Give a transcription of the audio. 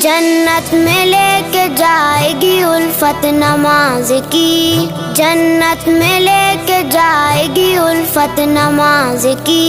جنت میں لے کے جائے گی الفت نماز کی۔ جنت میں لے کے جائے گی الفت نماز کی۔